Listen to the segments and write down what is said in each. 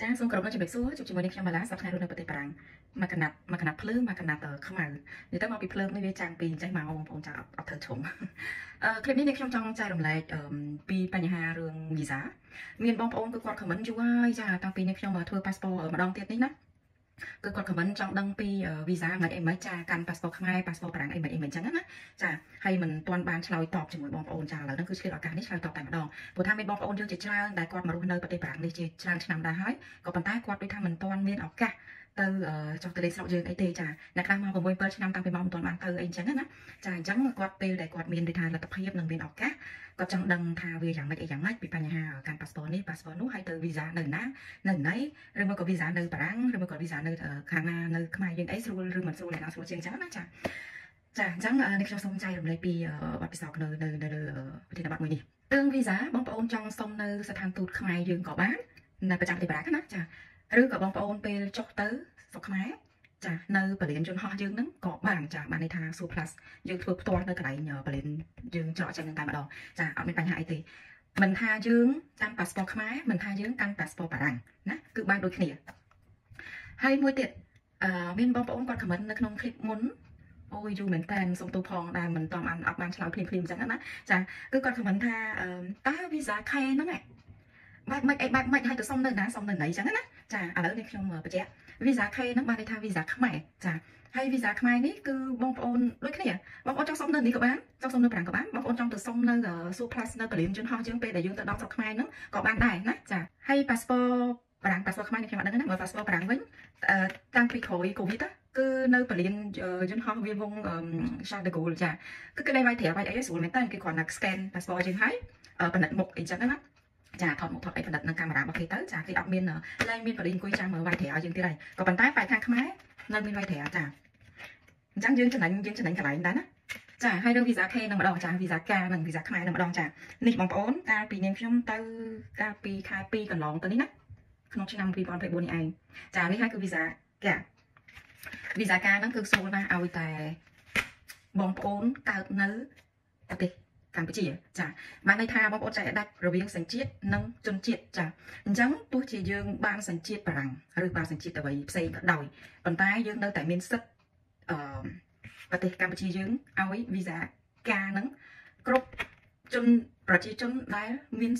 ចាសូមគោរពជំរាបសួរជួបជាមួយនឹងខ្ញុំបាឡាសប្តាហ៍រស់នៅប្រទេសបារាំងមកកណាត់មកកណាត់ភ្លើងមកកណាត់ខ្មៅនិយាយទៅមកពីភ្លើងនេះវាចាំងពីចេះមកបងប្អូនចាអត់អត់ធ្វើឈុំអឺឃ្លីបនេះនេះខ្ញុំចង់ចែករំលែកពីបញ្ហារឿងវីសាមានបងប្អូនគឺគាត់ខមមិនយូរហើយចាតាំងពីនេះខ្ញុំមកធ្វើប៉ាសពតម្ដងទៀតនេះណា គឺគាត់ខមមិនចង់ដឹងពីវីសាមិនអីមិនចាកាន់ប៉ាសពតខ្មែរប៉ាសពតបារាំងអីមិនអីមិនអញ្ចឹងណាចាហើយមិនទាន់បានឆ្លើយតបជាមួយបងប្អូនចាឥឡូវហ្នឹងគឺឆ្លៀតឱកាសនេះឆ្លើយតបតែម្ដងព្រោះថាមានបងប្អូនយើងជាច្រើនដែលគាត់មករស់នៅប្រទេសបារាំងនេះជាច្រើនឆ្នាំដែរហើយក៏ប៉ុន្តែគាត់ដូចថាមិនទាន់មានឱកាស ទៅចុះទៅលេងស្រុកយើងអីទេចាអ្នកខ្លះមក6 7ឆ្នាំតាំងពីមកមិនទាន់បានទៅអីចឹងណាចាអញ្ចឹងគាត់ពេលដែលគាត់មានដូចថាលទ្ធភាពនិងមានឱកាសគាត់ចង់ដឹងថាវាយ៉ាងម៉េចអីយ៉ាងម៉េចពីបញ្ហាកាន់ប៉ាសពតនេះប៉ាសពតនោះហើយទៅវីសានៅណានៅណីឬមកក៏វីសានៅបារាំងឬមកក៏វីសានៅខាងណានៅខ្មែរយើងអីស្រួលឬមិនស្រួលអ្នកណាស្រួលជាងចឹងណាចាចាអញ្ចឹងនេះខ្ញុំសូមចែករំលែកពីបទពិសោធន៍នៅនៅនៅប្រធានបទមួយនេះរឿងវីសាបងប្អូនចង់សុំនៅស្ថានទូតខ្មែរយើងក៏បាននៅប្រចាំប្រទេសបារាំងណាចា ឬក៏បងប្អូនពេលចុះទៅស្រុកខ្មែរចានៅបរិលានជនហោះយើងហ្នឹងក៏បានចាបានន័យថា Su Plus យើងធ្វើផ្ទាល់នៅកន្លែងបរិលានយើងច្រកចេញនឹងតែម្ដងចាអត់មានបញ្ហាអីទេមិនថាយើងកាន់ passport ខ្មែរមិនថាយើងកាន់ passport បារាំងណាគឺបានដូចគ្នាហើយមួយទៀតអឺមានបងប្អូនគាត់ comment នៅក្នុង clip មុនអូយយូរមែនតើសុំទោសផងដែលមិនតំអានអត់បានឆ្លើយភ្លាមៗអញ្ចឹងណាចាគឺគាត់ comment ថាតើ visa ខែហ្នឹងឯង បែបមិនអីបែបមិនឲ្យទៅសុំនៅណាសុំនៅណីអញ្ចឹងណាចាឥឡូវនេះខ្ញុំបញ្ជាក់ visa K ហ្នឹងបានន័យថា visa ខ្មែរចាហើយ visa ខ្មែរនេះគឺបងប្អូនដូចគ្នាបងប្អូនចង់សុំនៅនេះក៏បានចង់សុំនៅប្រាំងក៏បានបងប្អូនចង់ទៅសុំនៅ Su Plus នៅបរិញ្ញាជនហោះយើងពេលដែលយើងទៅដល់ស្រុកខ្មែរហ្នឹងក៏បានដែរណាចាហើយ passport បារាំង passport ខ្មែរនេះខ្ញុំអត់ដឹងណាមើល passport បារាំងវិញតាំងពីក្រោយ Covid គឺនៅបរិញ្ញាយន្តហោះវាវង Charles de Gaulle ចាគឺគេដៃវាយត្រាវាយអីស្រួលមែនតើគេគ្រាន់តែ scan passport យើងហើយបណ្ឌិតមុខអីចឹងណា ចាថតមុខថតអីផលិតនឹងកាមេរ៉ារបស់គេទៅចាគេអត់មានលែងមានបរិញ្ញាអង្គុយចាំមើលវាយត្រាឲ្យយើងទៀតហើយក៏ប៉ុន្តែបែបខាងខ្មែរនៅមានវាយត្រាចាអញ្ចឹងយើងចំណេញយើងចំណេញកន្លែងដែរណាចាហើយរឿង visa K នឹងម្ដងចា visa K និង visa ខ្មែរនឹងម្ដងចានេះបងប្អូនកាលពីនាងខ្ញុំទៅកាលពីខែ2កន្លងទៅនេះណាក្នុងឆ្នាំ2024នេះឯងចានេះហើយគឺ visa K visa K ហ្នឹងគឺស្រួលណាស់ឲ្យតែបងប្អូនកើតនៅប្រទេស កម្ពុជាចាបានន័យថាបងប្អូនចែកដាច់រវាងសញ្ជាតិនិងជនជាតិចាអញ្ចឹងទោះជាយើងបានសញ្ជាតិបារាំងឬបានសញ្ជាតិអ្វីផ្សេងក៏ដោយប៉ុន្តែយើងនៅតែមានសិទ្ធិអឺប្រទេសកម្ពុជាយើងឲ្យវីសាការនឹងគ្រប់ជនប្រជាជនដែលមាន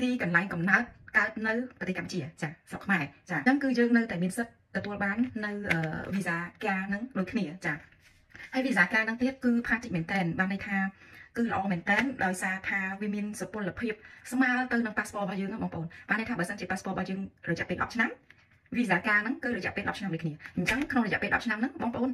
ទីកន្លែងកំណើតកើតនៅប្រទេសកម្ពុជាចាស្រុកខ្មែរចាអញ្ចឹងគឺយើងនៅតែមានសិទ្ធិទទួលបាននៅវីសាការនឹងដូចគ្នាចាហើយវីសាការនឹងទៀតគឺផាតិមែនតែនបានន័យថា គឺល្អមែនតើដោយសារថាវាមានសុពលភាពស្មើទៅនឹងប៉ាសពតរបស់យើងបងប្អូនបានន័យថាបើសិនជាប៉ាសពតរបស់យើងរយៈពេល10ឆ្នាំវីសាការហ្នឹងគឺរយៈពេល10ឆ្នាំដូចគ្នាអញ្ចឹងក្នុងរយៈពេល10ឆ្នាំហ្នឹងបងប្អូន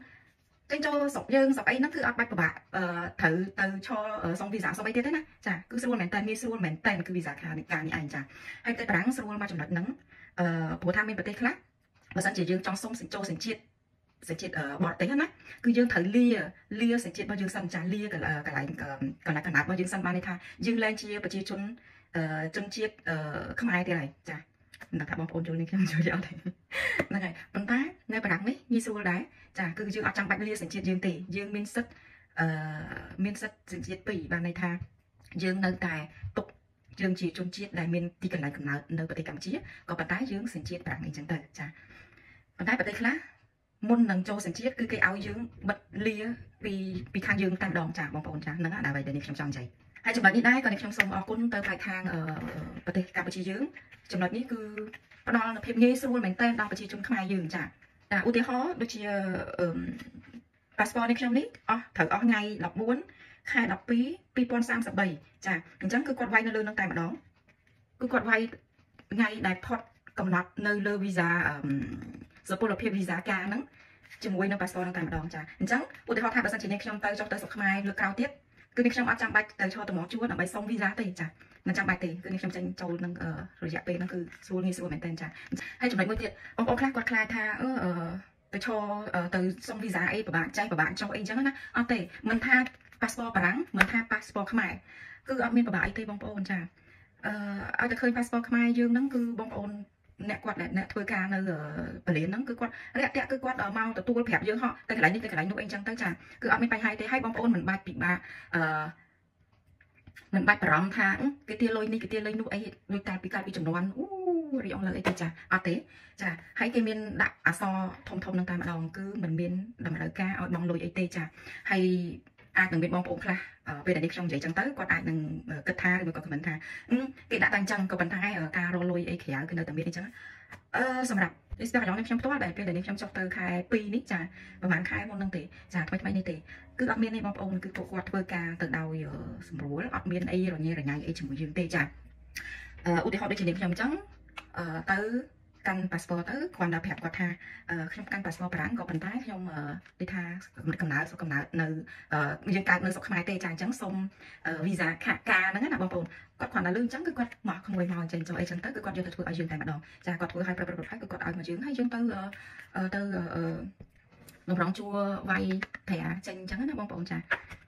ចេញចូលស្រុកយើងស្រុកអីហ្នឹងគឺអត់បាច់ពិបាកអឺត្រូវទៅឈរសុំវីសាសុំអីទៀតទេណាចាគឺស្រួលមែនតើមានស្រួលមែនតើគឺវីសាការនេះការនេះឯងចាហើយប្រទេសបារាំងស្រួលមកចំណុចហ្នឹងអឺព្រោះថាមានប្រទេសខ្លះបើសិនជាយើងចង់សុំចូលសញ្ជាតិ សញ្ជាតិបរទេសណាគឺយើងត្រូវលាលាសញ្ជាតិរបស់យើងសិនចាស់លាកន្លែងកន្លែងកណ្ដាប់របស់យើងសិនបានន័យថាយើងលែងជាប្រជាជនជនជាតិខ្មែរទៀតហើយចាមិនថាបងប្អូនយល់នេះខ្ញុំយល់ទេអត់ទេហ្នឹងហើយប៉ុន្តែនៅបារាំងនេះងាយស្រួលដែរចាគឺយើងអត់ចាំបាច់លាសញ្ជាតិយើងទេយើងមានសិទ្ធអឺមានសិទ្ធសញ្ជាតិពីរបានន័យថាយើងនៅតែទុកយើងជាជនជាតិដែលមានទីកន្លែងកំណើតនៅប្រទេសកម្ពុជាក៏ប៉ុន្តែយើងសញ្ជាតិបារាំងអីចឹងទៅចាប៉ុន្តែប្រទេសខ្លះ មុននឹងចូលសញ្ជាតិគឺគេឲ្យយើងបិទលាពីពីខាងយើងតែម្ដងចាបងប្អូនចាហ្នឹងដែរដែលនេះខ្ញុំចង់និយាយហើយចំណុចនេះដែរក៏នេះខ្ញុំសូមអរគុណទៅផ្នែកខាងប្រទេសកម្ពុជាយើងចំណុចនេះគឺផ្ដល់នូវភាពងាយស្រួលមែនទែនដល់ប្រជាជនខ្មែរយើងចាចាឧទាហរណ៍ដូចជាប៉ាសពតនេះខ្ញុំនេះអស់ត្រូវអស់ថ្ងៃ14ខែ12 2033ចាអញ្ចឹងគឺគាត់វាយនៅលើនឹងតែម្ដងគឺគាត់វាយថ្ងៃដែលផុតកំណត់នៅលើវីសា សុពលភាពវីសាការហ្នឹងជាមួយនឹងប៉ាសពតហ្នឹងតែម្ដងចាអញ្ចឹងឧទាហរណ៍ថាបើសិនជាអ្នកខ្ញុំទៅចុះទៅស្រុកខ្មែរលើក្រៅទៀតគឺអ្នកខ្ញុំអត់ចាំបាច់ទៅឈរតំណជួនដើម្បីសុំវីសាទេចាមិនចាំបាច់ទេគឺអ្នកខ្ញុំចេញចូលនឹងរយៈពេលហ្នឹងគឺស្រួលងាយស្រួលមែនតើចាហើយចំណុចមួយទៀតបងប្អូនខ្លះគាត់ខ្លាចថាអឺទៅឈរទៅសុំវីសាអីពិបាកចេះពិបាកចុះអីចឹងណាអត់ទេមិនថាប៉ាសពតបារាំងមិនថាប៉ាសពតខ្មែរគឺអត់មានពិបាកអីទេបងប្អូនចាអឺឲ្យតែឃើញប៉ាសពតខ្មែរយើងហ្នឹងគឺបងប្អូន អ្នកគាត់អ្នកធ្វើការនៅបលៀនហ្នឹងគឺគាត់រាក់ទាក់គឺគាត់មកទទួលប្រាប់យើងហោះទៅកន្លែងនេះទៅកន្លែងនោះអីចឹងទៅចាគឺអត់មានបញ្ហាទេហើយបងប្អូនមិនបាច់ពិបាកអឺមិនបាច់បារម្ភថាគេទាលុយនេះគេទាលុយនោះអីដូចតែពីកាលពីចំនួនអូរីអងលើអីទេចាអត់ទេចាហើយគេមានដាក់អក្សរធំធំនឹងតែម្ដងគឺมันមានតម្រូវការឲ្យបងលុយអីទេចាហើយ អាចនឹងមានបងប្អូនខ្លះពេលដែលនេះខ្ញុំនិយាយចឹងទៅគាត់អាចនឹងគិតថាឬក៏ខមមិនថាគេដាក់តែអញ្ចឹងក៏ប៉ុន្តែការរលុយអីក្រៅគឺនៅតែមានអញ្ចឹងអឺសម្រាប់វិស្វករខ្ញុំផ្ទាល់ដែលពេលដែលនេះខ្ញុំចុះទៅខែ2នេះចាប្រហែលខែមុនហ្នឹងទេចាថ្មីថ្មីនេះទេគឺអត់មានទេបងប្អូនគឺពួកគាត់ធ្វើការទៅដោយស្រួលអត់មានអីរញ៉េរញ៉ៃអីជាមួយយើងទេចាឧទាហរណ៍ដូចជានាងខ្ញុំអញ្ចឹងទៅ កាន់ប៉ាសពតទៅគាត់ដល់ប្រាប់គាត់ថាខ្ញុំកាន់ប៉ាសពតបារាំងក៏ប៉ុន្តែខ្ញុំនិយាយថាកំណើតស្រុកកំណើតនៅយើងកើតនៅស្រុកខ្មែរទេចាអញ្ចឹងសូមវីសាខាការហ្នឹងណាបងប្អូនគាត់គាត់ដល់លឺអញ្ចឹងគឺគាត់មកក្មួយមកអញ្ចឹងចូលអីចឹងទៅគឺគាត់យកទៅធ្វើឲ្យយើងតែម្ដងចាគាត់ធ្វើឲ្យប្រព្រឹត្តហើយគឺគាត់ឲ្យមកយើងហើយយើងទៅទៅតម្រង់ជួវាយប្រាចេញអញ្ចឹងណាបងប្អូនចា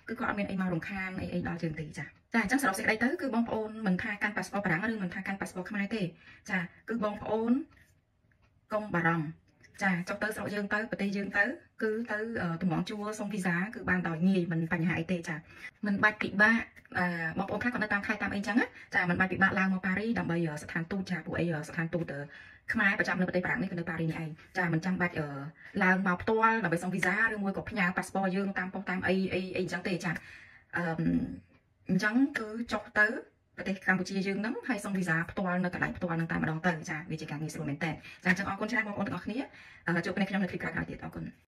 គឺគាត់អត់មានអីមករំខានអីអីដល់យើងទេចាចាអញ្ចឹងសរុបសេចក្តីទៅគឺបងប្អូនមិនថាកាន់ប៉ាសពតបារាំងឬមិនថាកាន់ប៉ាសពតខ្មែរទេចាគឺបងប្អូន កុំបារម្ភចាចុះទៅស្រុកយើងទៅប្រទេសយើងទៅគឺទៅតម្រង់ជួរសុំវីសាគឺបានដោយងាយមិនបញ្ហាអីទេចាមិនបាច់ពិបាកបងប្អូនខ្លះគាត់នៅតាមខេត្តតាមអីចឹងចាមិនបាច់ពិបាកឡើងមកប៉ារីដើម្បីស្ថានទូតចាពួកអីស្ថានទូតខ្មែរប្រចាំនៅប្រទេសបារាំងនេះគឺនៅប៉ារីនេះឯងចាមិនចាំបាច់ឡើងមកផ្ទាល់ដើម្បីសុំវីសាឬមួយក៏ផ្ញើប៉ាសពតយើងតាមប៉ុស្តិ៍តាមអីអីអីចឹងទេចាអឺអញ្ចឹងគឺចុះទៅ ប្រទេសកម្ពុជាយើងហ្នឹងហើយសុំវីសាផ្ទាល់នៅកន្លែងផ្ទាល់ហ្នឹងតែម្ដងទៅចាវាជាការងារស្រួលមែនតើចាអញ្ចឹងអរគុណច្រើនបងប្អូនទាំងអស់គ្នាជួបគ្នាខ្ញុំនៅគ្លីបក្រោយៗទៀតអរគុណ